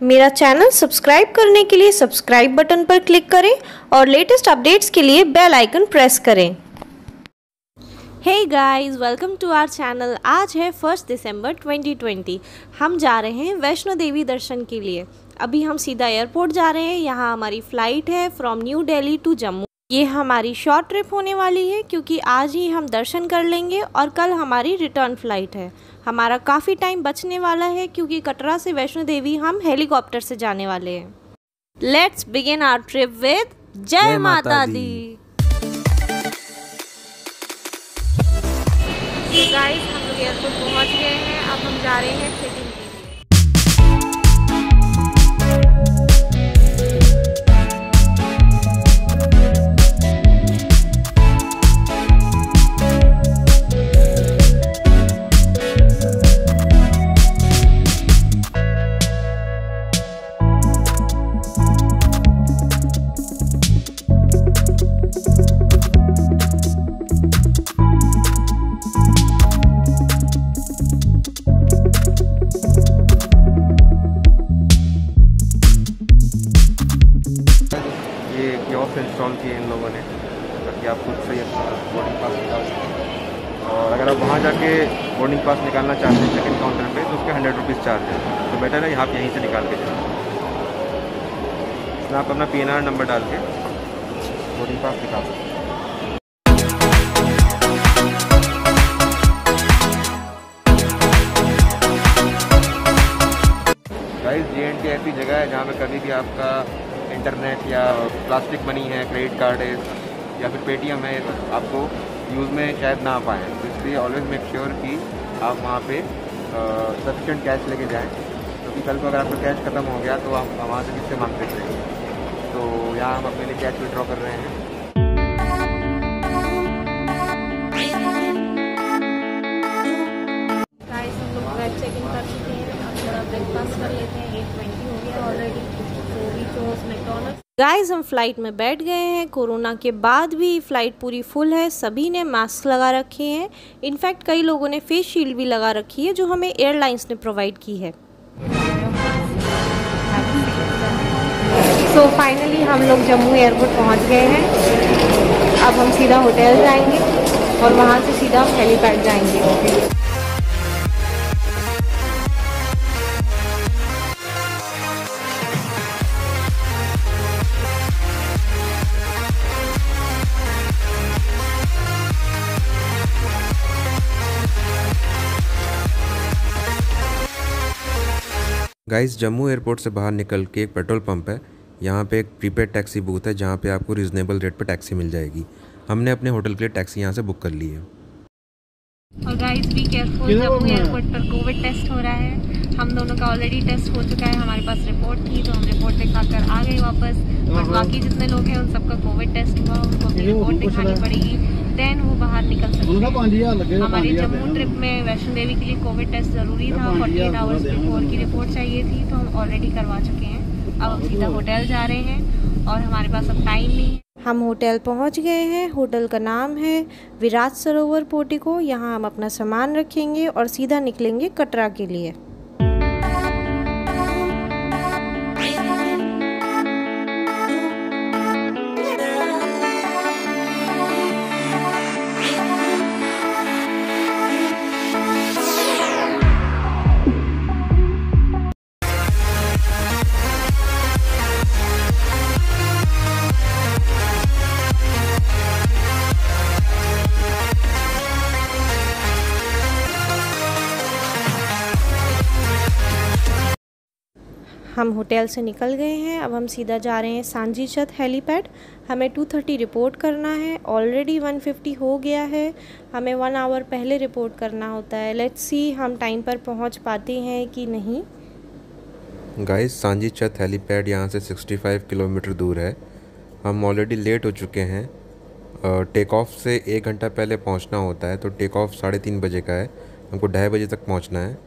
मेरा channel subscribe करने के लिए सब्सक्राइब बटन पर क्लिक करें और लेटेस्ट अपडेट्स के लिए बेल आइकन प्रेस करें। Hey guys welcome to our channel आज है फ़र्स्ट दिसंबर 2020 हम जा रहे हैं वैष्णो देवी दर्शन के लिए। अभी हम सीधा एयरपोर्ट जा रहे हैं। यहाँ हमारी फ़्लाइट है from New Delhi to Jammu ये हमारी शॉर्ट ट्रिप होने वाली है क्योंकि आज ही हम दर्शन कर लेंगे और कल हमारी रिटर्न फ़्लाइट है। हमारा काफ़ी टाइम बचने वाला है क्योंकि कटरा से वैष्णो देवी हम हेलीकॉप्टर से जाने वाले हैं। Let's begin our trip with जय माता दी। गाइस हम लोग एयरपोर्ट पहुँच गए हैं। अब हम जा रहे हैं अपना पी नंबर डाल के बोर्डिंग पास निकाल सकते हैं गाइस जे एंड ऐसी जगह है जहाँ पे कभी भी आपका इंटरनेट या प्लास्टिक मनी है क्रेडिट कार्ड है, या फिर पेटीएम है तो आपको यूज़ में शायद ना आ पाए। तो इसलिए ऑलवेज मेक श्योर कि आप वहाँ पे सफिशेंट कैश लेके जाएँ। क्योंकि तो कल को अगर आपका कैश ख़त्म हो गया तो आप वहाँ से किससे मांगते रहेंगे तो यहाँ हम अपने लिए कैश विड्रॉ कर रहे हैं। चेक इन कर चुके हैं। अब थोड़ा ब्रेकफास्ट कर लेते हैं। एट ट्वेंटी हो गया ऑलरेडी तो वी चोज मैकडोनल्ड्स गाइस हम फ़्लाइट में बैठ गए हैं। कोरोना के बाद भी फ़्लाइट पूरी फुल है। सभी ने मास्क लगा रखे हैं। इनफैक्ट कई लोगों ने फेस शील्ड भी लगा रखी है जो हमें एयरलाइंस ने प्रोवाइड की है। सो so, फाइनली हम लोग जम्मू एयरपोर्ट पहुँच गए हैं। अब हम सीधा होटल जाएँगे और वहाँ से सीधा हेलीपैड जाएँगे। गाइस जम्मू एयरपोर्ट से बाहर निकल के एक पेट्रोल पंप है। यहाँ पे एक प्रीपेड टैक्सी बूथ है जहाँ पे आपको रिजनेबल रेट पे टैक्सी मिल जाएगी। हमने अपने होटल के लिए टैक्सी यहाँ से बुक कर ली है। और guys be careful Jammu airport पर कोविड टेस्ट हो रहा है। हम दोनों का ऑलरेडी टेस्ट हो चुका है हमारे पास रिपोर्ट थी तो हम रिपोर्ट दिखाकर आ गए वापस। बट हाँ, हाँ। बाकी जितने लोग हैं उन सबका कोविड टेस्ट हुआ उनको अपनी रिपोर्ट दिखानी पड़ेगी। देन वो बाहर निकल सकते हैं। हमारी जम्मू ट्रिप में वैष्णो देवी के लिए कोविड टेस्ट ज़रूरी था फोर्टी एट आवर्स बिफोर की रिपोर्ट चाहिए थी तो हम ऑलरेडी करवा चुके हैं। अब हम सीधा होटल जा रहे हैं और हमारे पास अब टाइम नहीं है। हम होटल पहुँच गए हैं। होटल का नाम है विराट सरोवर पोटिको यहाँ हम अपना सामान रखेंगे और सीधा निकलेंगे कटरा के लिए। हम होटल से निकल गए हैं। अब हम सीधा जा रहे हैं सांजी छत, हेलीपैड। हमें 230 रिपोर्ट करना है। ऑलरेडी 150 हो गया है। हमें वन आवर पहले रिपोर्ट करना होता है। लेट्स सी हम टाइम पर पहुँच पाते हैं कि नहीं। गाइस सांजी छत, हेलीपैड यहाँ से 65 किलोमीटर दूर है। हम ऑलरेडी लेट हो चुके हैं। टेक ऑफ़ से एक घंटा पहले पहुँचना होता है। तो टेक ऑफ़ साढ़े तीन बजे का है। हमको ढाई बजे तक पहुँचना है।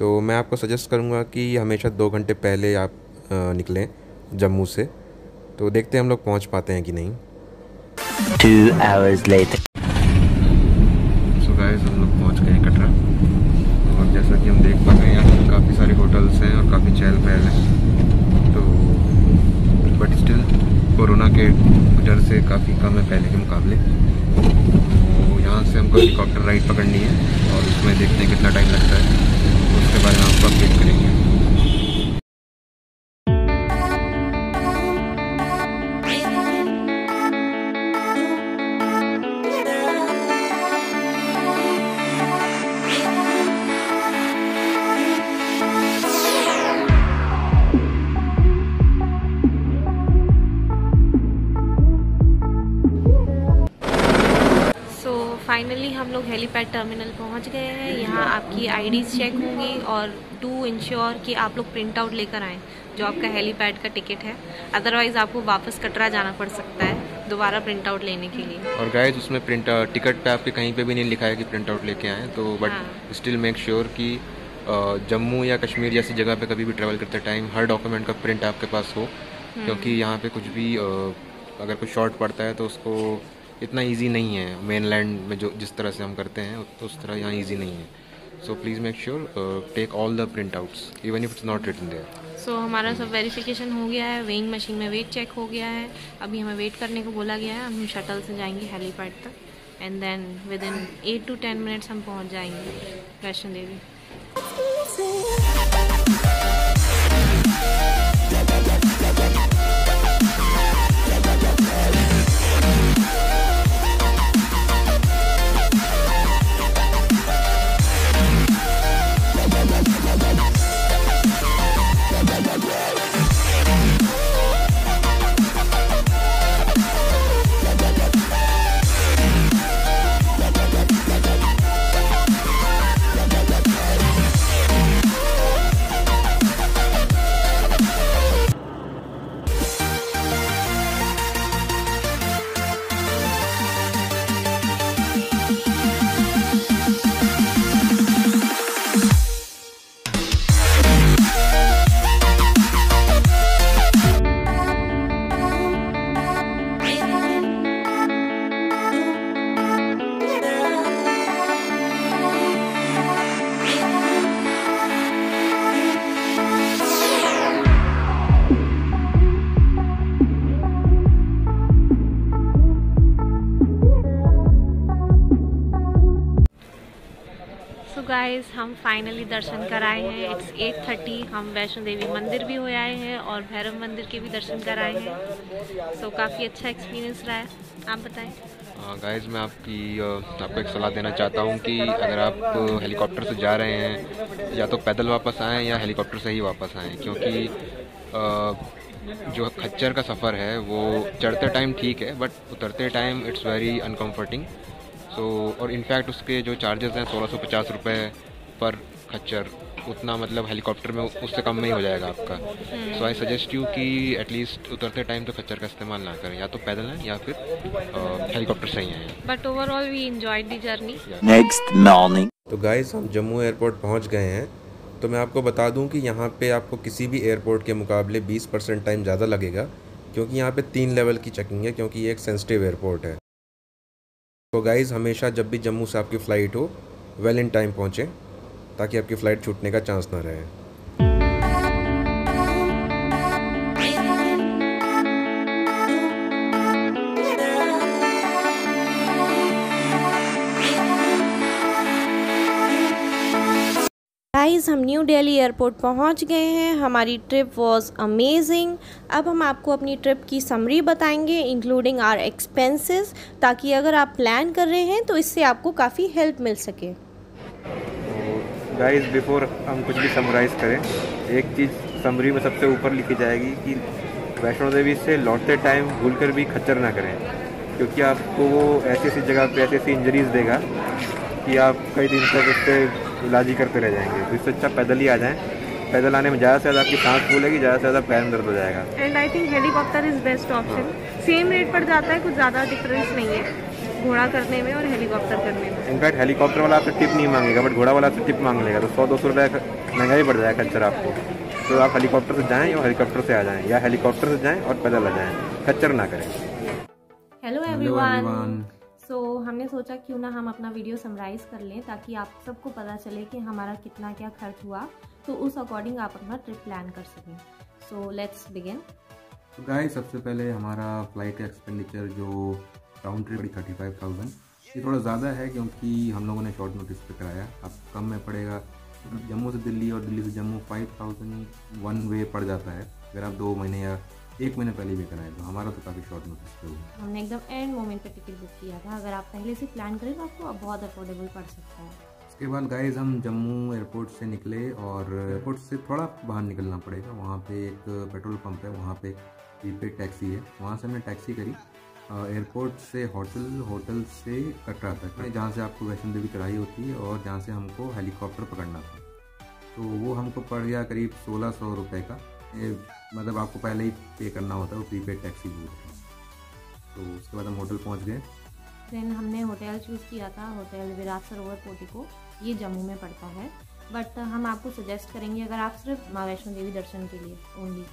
तो मैं आपको सजेस्ट करूँगा कि हमेशा दो घंटे पहले आप निकलें जम्मू से। तो देखते हैं हम लोग पहुँच पाते हैं कि नहीं। Two hours later. So guys, हम लोग पहुँच गए कटरा। और जैसा कि हम देख पा रहे हैं यहाँ काफ़ी सारे होटल्स हैं और काफ़ी चहल पहल है। तो बट स्टिल कोरोना के वजह से काफ़ी कम है पहले के मुकाबले। तो यहाँ से हमको हेलीकॉप्टर राइड पकड़नी है और उसमें देखते हैं कितना टाइम लगता है। उसके बारे में आपको अपडेट करेंगे। हेलीपैड टर्मिनल पहुँच गए हैं। यहाँ आपकी आईडीज़ चेक होंगी और डू इंश्योर कि आप लोग प्रिंट आउट लेकर आएँ जो आपका हेलीपैड का टिकट है। अदरवाइज़ आपको वापस कटरा जाना पड़ सकता है दोबारा प्रिंट आउट लेने के लिए। और गाइज़ उसमें प्रिंट टिकट पे आपके कहीं पे भी नहीं लिखा है कि प्रिंट आउट लेके आएँ तो बट स्टिल मेक श्योर कि जम्मू या कश्मीर जैसी जगह पे कभी भी ट्रैवल करते टाइम हर डॉक्यूमेंट का प्रिंट आपके पास हो हम्म। क्योंकि यहाँ पे कुछ भी अगर कुछ शॉर्ट पड़ता है तो उसको इतना इजी नहीं है। मेन लैंड में जो जिस तरह से हम करते हैं उस तरह यहाँ इजी नहीं है। So please make sure take all the print outs even if it's not written there so हमारा सब वेरिफिकेशन हो गया है वेइंग मशीन में वेट चेक हो गया है। अभी हमें वेट करने को बोला गया है हम शटल से जाएँगे हेलीपैड तक। And then within eight to ten minutes हम पहुँच जाएँगे। वैष्णो देवी हम फाइनली दर्शन कर आए हैं। इट्स एट थर्टी हम वैष्णो देवी मंदिर भी हो आए हैं और भैरव मंदिर के भी दर्शन कर आए हैं। सो so, काफ़ी अच्छा एक्सपीरियंस रहा है। आप बताएँ। गाइस मैं आपकी आपको एक सलाह देना चाहता हूँ कि अगर आप हेलीकॉप्टर से जा रहे हैं या तो पैदल वापस आएँ या हेलीकॉप्टर से ही वापस आएँ क्योंकि जो खच्चर का सफ़र है वो चढ़ते टाइम ठीक है बट उतरते time it's very uncomforting so और इनफैक्ट उसके जो चार्जेस हैं सोलह सौ पचास रुपये पर खच्चर उतना मतलब हेलीकॉप्टर में उससे कम में ही हो जाएगा आपका। सो आई सजेस्ट यू कि एटलीस्ट उतरते टाइम तो खच्चर का इस्तेमाल ना करें। या तो पैदल हैं या फिर हेलीकॉप्टर से ही हैं but overall we enjoyed the journey next morning तो गाइस हम जम्मू एयरपोर्ट पहुँच गए हैं। तो मैं आपको बता दूँ कि यहाँ पे आपको किसी भी एयरपोर्ट के मुकाबले 20 परसेंट टाइम ज़्यादा लगेगा क्योंकि यहाँ पे तीन लेवल की चेकिंग है क्योंकि ये एक सेंसिटिव एयरपोर्ट है। तो गाइज़ हमेशा जब भी जम्मू से आपकी फ़्लाइट हो वेल इन टाइम पहुँचें। ताकि आपकी फ़्लाइट छूटने का चांस ना रहे। हम न्यू दिल्ली एयरपोर्ट पहुँच गए हैं। हमारी ट्रिप वाज अमेजिंग अब हम आपको अपनी ट्रिप की समरी बताएँगे इंक्लूडिंग आर एक्सपेंसेस ताकि अगर आप प्लान कर रहे हैं तो इससे आपको काफ़ी हेल्प मिल सके। गाइस बिफोर हम कुछ भी समराइज़ करें, एक चीज़ समरी में सबसे ऊपर लिखी जाएगी कि वैष्णो देवी से लौटते टाइम भूल कर भी खच्चर ना करें। क्योंकि आपको वो ऐसी ऐसी जगह पे ऐसी ऐसी इंजरीज देगा कि आप कई दिन तक उससे इलाज ही करते रह जाएँगे। तो इससे अच्छा पैदल ही आ जाएँ। पैदल आने में ज़्यादा से ज़्यादा आपकी सांस फूलेगी, ज़्यादा से ज़्यादा पैर दर्द हो जाएगा। And I think helicopter is best option same rate पड़ जाता है, कुछ ज़्यादा डिफरेंस नहीं है। घोड़ा करने में और हेलीकॉप्टर करने में। इनफैक्ट हेलीकॉप्टर वाला आपसे टिप नहीं मांगेगा बट घोड़ा वाला आपसे टिप मांग लेगा तो सौ दो सौ रुपये महँगाई पड़ जाएगा खच्चर आपको। तो आप हेलीकॉप्टर से जाएँ और हेलीकॉप्टर से आ जाएँ या हेलीकॉप्टर से जाएँ और पैदल आ जाएँ खच्चर ना करें। हेलो एवरीवन सो हमने सोचा क्यों ना हम अपना वीडियो समराइज़ कर लें ताकि आप सबको पता चले कि हमारा कितना क्या खर्च हुआ। तो उस अकॉर्डिंग आप अपना ट्रिप प्लान कर सकें। सो लेट्स बिगिन तो गाय सबसे पहले हमारा फ़्लाइट का एक्सपेंडिचर जो राउंड ट्रिप पड़ी थर्टी फाइव थाउज़ेंड ये थोड़ा ज़्यादा है क्योंकि हम लोगों ने शॉर्ट नोटिस पे कराया। अब कम में पड़ेगा। जम्मू से दिल्ली और दिल्ली से Jammu five thousand one way पड़ जाता है। अगर आप दो महीने या एक महीने पहले भी कराए तो हमारा तो काफ़ी शॉर्ट नोटिस पे हुआ हमने एकदम एंड मोमेंट पे टिकट बुक किया था। अगर आप पहले से प्लान करें तो आपको बहुत अफोर्डेबल पड़ सकता है। उसके बाद गाइज़ हम जम्मू एयरपोर्ट से निकले और एयरपोर्ट से थोड़ा बाहर निकलना पड़ेगा। वहाँ पे एक पेट्रोल पंप है। वहाँ पे प्रीपेड टैक्सी है। वहाँ से हमने टैक्सी करी। एयरपोर्ट से होटल होटल से कटरा तक जहाँ से आपको वैष्णो देवी चढ़ाई होती है और जहाँ से हमको हेलीकॉप्टर पकड़ना था। तो वो हमको पड़ गया करीब सोलह सौ रुपये का। ए, मतलब आपको पहले ही पे करना होता है वो प्रीपेड टैक्सी बोलते तो उसके बाद हम होटल पहुँच गए। देन हमने होटल चूज़ किया था होटल विराट सरोवर पोटिको ये जम्मू में पड़ता है। बट हम आपको सजेस्ट करेंगे अगर आप सिर्फ़ माँ वैष्णो देवी दर्शन के लिए ओनली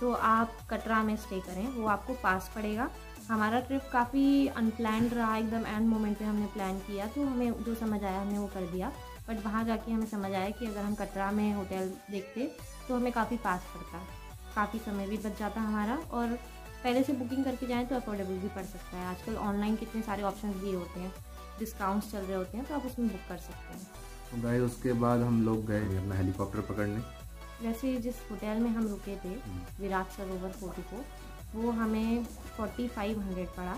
तो आप कटरा में स्टे करें वो आपको पास पड़ेगा। हमारा ट्रिप काफ़ी अनप्लान रहा एकदम एंड मोमेंट पे हमने प्लान किया तो हमें जो समझ आया हमने वो कर दिया। बट वहाँ जाके हमें समझ आया कि अगर हम कटरा में होटल देखते तो हमें काफ़ी पास पड़ता। काफ़ी समय भी बच जाता हमारा और पहले से बुकिंग करके जाएँ तो अफोर्डेबल भी पड़ सकता है। आजकल ऑनलाइन कितने सारे ऑप्शन दिए होते हैं डिस्काउंट्स चल रहे होते हैं तो आप उसमें बुक कर सकते हैं। तो गए उसके बाद हम लोग गए अपना हेलीकॉप्टर पकड़ने। वैसे जिस होटल में हम रुके थे हम्म। विराट सरोवर फोर्टी को वो हमें फोर्टी फाइव हंड्रेड पड़ा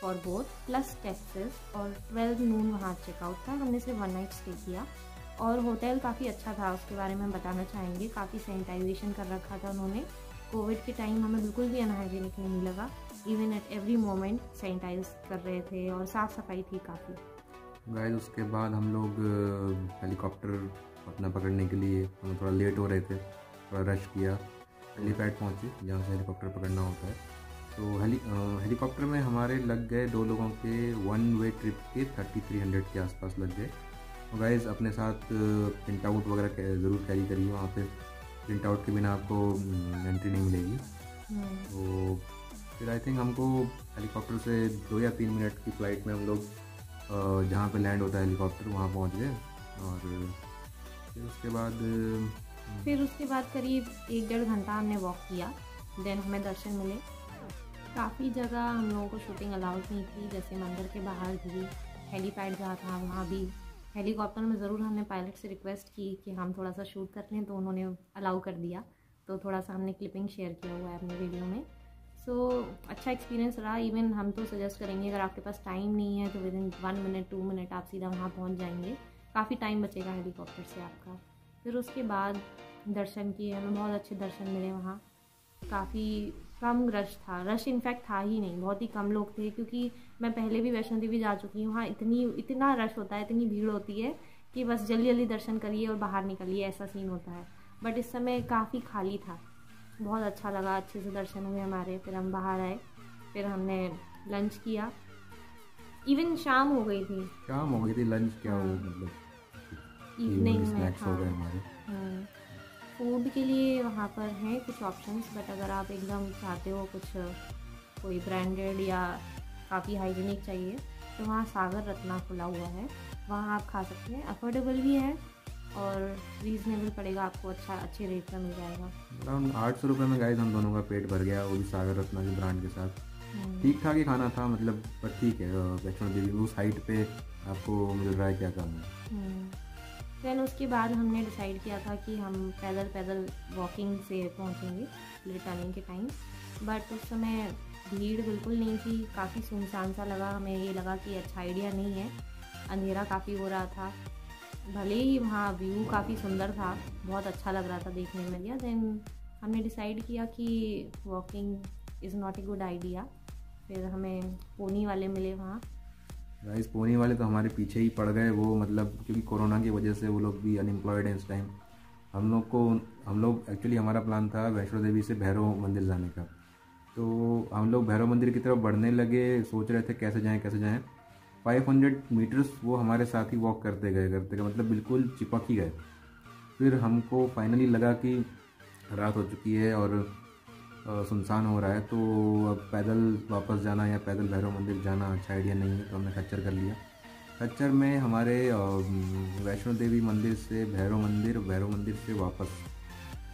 फॉर बोथ प्लस टैक्सेस और ट्वेल्व नून वहाँ चेकआउट था। हमने सिर्फ़ वन नाइट स्टे किया और होटल काफ़ी अच्छा था, उसके बारे में हम बताना चाहेंगे। काफ़ी सैनिटाइजेशन कर रखा था उन्होंने। कोविड के टाइम हमें बिल्कुल भी अनहाइजीनिक नहीं लगा। Even at every moment sanitise कर रहे थे और साफ़ सफ़ाई थी काफ़ी। गाइस उसके बाद हम लोग हेलीकॉप्टर अपना पकड़ने के लिए हम थोड़ा लेट हो रहे थे, थोड़ा रश किया। हेलीपैड पहुँचे जहाँ से हेलीकॉप्टर पकड़ना होता है। तो हेली हेलीकॉप्टर में हमारे लग गए दो लोगों के वन वे ट्रिप के थर्टी थ्री हंड्रेड के आसपास लग गए। तो गाइज़ अपने साथ प्रिंट आउट वगैरह ज़रूर कैरी करिए वहाँ पे प्रिंट आउट के बिना आपको एंट्री नहीं मिलेगी। हम्म। तो फिर आई थिंक हमको हेलीकॉप्टर से दो या तीन मिनट की फ़्लाइट में हम लोग जहाँ पे लैंड होता है हेलीकॉप्टर वहाँ पहुँच गए। और फिर उसके बाद फिर उसके बाद करीब एक डेढ़ घंटा हमने वॉक किया। देन हमें दर्शन मिले। काफ़ी जगह हम लोगों को शूटिंग अलाउड नहीं थी जैसे मंदिर के बाहर भी हेलीपैड जहाँ था वहाँ भी। हेलीकॉप्टर में ज़रूर हमने पायलट से रिक्वेस्ट की कि हम थोड़ा सा शूट कर लें तो उन्होंने अलाउ कर दिया। तो थोड़ा सा हमने क्लिपिंग शेयर किया हुआ है अपने वीडियो में। सो so, अच्छा एक्सपीरियंस रहा। इवन हम तो सजेस्ट करेंगे अगर आपके पास टाइम नहीं है तो within one minute two minute आप सीधा वहाँ पहुँच जाएँगे। काफ़ी टाइम बचेगा हेलीकॉप्टर से आपका। फिर उसके बाद दर्शन किए हमें बहुत अच्छे दर्शन मिले वहाँ। काफ़ी कम रश था। रश इनफैक्ट था ही नहीं बहुत ही कम लोग थे क्योंकि मैं पहले भी वैष्णो देवी जा चुकी हूँ। वहाँ इतनी इतना रश होता है इतनी भीड़ होती है कि बस जल्दी जल्दी दर्शन करिए और बाहर निकलिए ऐसा सीन होता है। बट इस समय काफ़ी खाली था। बहुत अच्छा लगा अच्छे से दर्शन हुए हमारे। फिर हम बाहर आए फिर हमने लंच किया। इवन शाम हो गई थी। शाम हो गई थी लंच क्या हाँ। मतलब? इवनिंग में हो। गए हमारे फ़ूड के लिए वहाँ पर हैं कुछ ऑप्शंस बट अगर आप एकदम चाहते हो कुछ कोई ब्रांडेड या काफ़ी हाइजीनिक चाहिए तो वहाँ सागर रत्ना खुला हुआ है। वहाँ आप खा सकते हैं। अफोर्डेबल भी है और रीजनेबल पड़ेगा आपको अच्छा अच्छे रेट में मिल जाएगा। अराउंड आठ सौ रुपये में गाइस हम दोनों का पेट भर गया वो भी सागर रत्ना के ब्रांड के साथ। हम्म। ठीक ठाक ही खाना था मतलब पर ठीक है वैष्णो देवी उस हाइट पे आपको मिल रहा है क्या काम है? देन उसके बाद हमने डिसाइड किया था कि हम पैदल पैदल वॉकिंग से पहुँचेंगे रिटर्निंग के टाइम बट उस समय भीड़ बिल्कुल नहीं थी, काफ़ी सुनसान सा लगा हमें, ये लगा कि अच्छा आइडिया नहीं है. अंधेरा काफ़ी हो रहा था. भले ही वहाँ व्यू काफ़ी सुंदर था, बहुत अच्छा लग रहा था देखने में. लिया देन हमने डिसाइड किया कि walking is not a good idea फिर हमें पोनी वाले मिले वहाँ. गाइस पोनी वाले तो हमारे पीछे ही पड़ गए, वो मतलब क्योंकि कोरोना की वजह से वो लोग भी अनएम्प्लॉयड हैं इस टाइम हम लोग को, हम लोग एक्चुअली हमारा प्लान था वैष्णो देवी से भैरव मंदिर जाने का. तो हम लोग भैरव मंदिर की तरफ़ बढ़ने लगे, सोच रहे थे कैसे जाएँ कैसे जाएँ. 500 मीटर्स वो हमारे साथ ही वॉक करते गए करते गए मतलब बिल्कुल चिपक ही गए. फिर हमको फाइनली लगा कि रात हो चुकी है और सुनसान हो रहा है तो अब पैदल वापस जाना या पैदल भैरव मंदिर जाना अच्छा आइडिया नहीं है तो हमने खच्चर कर लिया। खच्चर में हमारे वैष्णो देवी मंदिर से भैरव मंदिर भैरव मंदिर से वापस।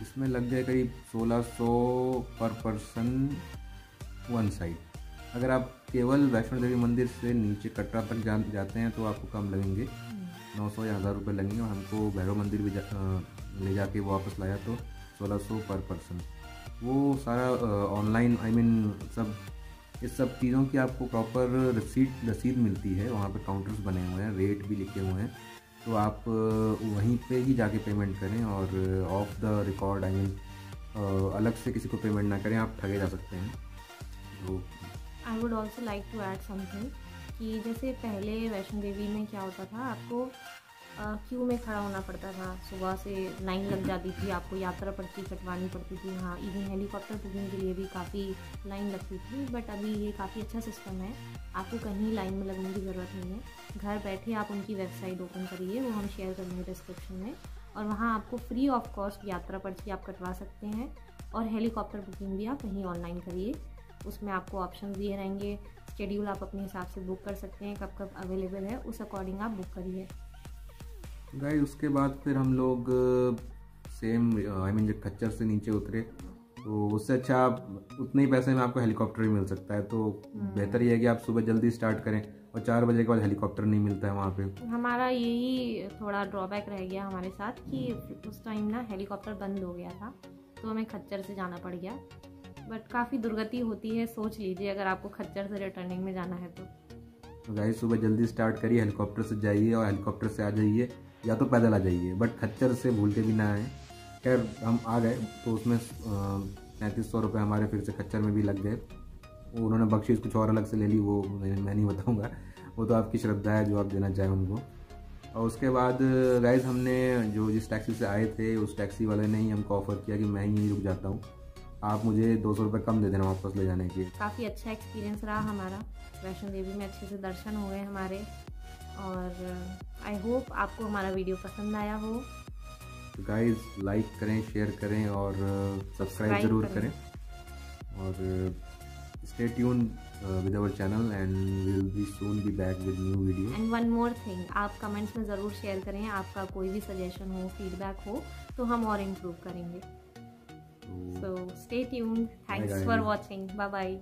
इसमें लग गए करीब 1600 पर पर्सन वन साइड। अगर आप केवल वैष्णो देवी मंदिर से नीचे कटरा तक जा जाते हैं तो आपको कम लगेंगे। नौ सौ या हज़ार रुपये लगेंगे और हमको भैरव मंदिर भी जा, ले जाके वापस लाया तो सोलह सौ पर पर्सन। वो सारा ऑनलाइन आई मीन सब, इस सब चीज़ों की आपको प्रॉपर रसीद रसीद मिलती है। वहाँ पे काउंटर्स बने हुए हैं रेट भी लिखे हुए हैं। तो आप वहीं पे ही जाके पेमेंट करें और off the record I mean अलग से किसी को पेमेंट ना करें, आप ठगे जा सकते हैं। तो I would also like to add something कि जैसे पहले वैष्णो देवी में क्या होता था, आपको क्यू में खड़ा होना पड़ता था? सुबह से लाइन लग जाती थी, आपको यात्रा पर्ची कटवानी पड़ती थी। हाँ इवन हेलीकॉप्टर बुकिंग के लिए भी काफ़ी लाइन लगती थी बट अभी ये काफ़ी अच्छा सिस्टम है। आपको कहीं लाइन में लगने की ज़रूरत नहीं है। घर बैठे आप उनकी वेबसाइट ओपन करिए, वो हम शेयर करेंगे डिस्क्रिप्शन में। और वहाँ आपको फ्री ऑफ़ कॉस्ट यात्रा पर्ची आप कटवा सकते हैं, और हेलीकॉप्टर बुकिंग भी आप कहीं ऑनलाइन करिए। उसमें आपको ऑप्शन दिए रहेंगे। शेड्यूल आप अपने हिसाब से बुक कर सकते हैं कब कब अवेलेबल है, उस अकॉर्डिंग आप बुक करिए। गाइस उसके बाद फिर हम लोग सेम आई मीन जब खच्चर से नीचे उतरे तो उससे अच्छा आप उतने ही पैसे में आपको हेलीकॉप्टर भी मिल सकता है तो हम्म। बेहतर ये है कि आप सुबह जल्दी स्टार्ट करें और चार बजे के बाद हेलीकॉप्टर नहीं मिलता है वहाँ पे। हमारा यही थोड़ा ड्रॉबैक रह गया हमारे साथ कि उस टाइम ना हेलीकॉप्टर बंद हो गया था तो हमें खच्चर से जाना पड़ गया। बट काफ़ी दुर्गति होती है सोच लीजिए अगर आपको खच्चर से रिटर्निंग में जाना है तो। तो गाइस सुबह जल्दी स्टार्ट करिए हेलीकॉप्टर से जाइए और हेलीकॉप्टर से आ जाइए। या तो पैदल आ जाइए बट खच्चर से भूल के भी ना आए। खैर, हम आ गए तो उसमें पैंतीस सौ रुपये हमारे फिर से खच्चर में भी लग गए। उन्होंने बख्शीश कुछ और अलग से ले ली, वो मैं नहीं बताऊँगा। वो तो आपकी श्रद्धा है जो आप देना चाहें उनको। और उसके बाद गाइज़ हमने जो जिस टैक्सी से आए थे, उस टैक्सी वाले ने ही हमको ऑफ़र किया कि मैं ही रुक जाता हूँ। आप मुझे दो सौ रुपये कम दे देना वापस ले जाने के। काफ़ी अच्छा एक्सपीरियंस रहा हमारा। वैष्णो देवी में अच्छे से दर्शन हुए हमारे। और आई होप आपको हमारा वीडियो पसंद आया हो। तो गाइस लाइक करें शेयर करें और सब्सक्राइब uh, ज़रूर करें। करें। और stay tune with our channel and will be soon be back with new video and one more thing आप कमेंट्स में ज़रूर शेयर करें आपका कोई भी सजेशन हो फीडबैक हो तो हम और इम्प्रूव करेंगे। So stay tune thanks for watching bye bye